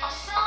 Awesome.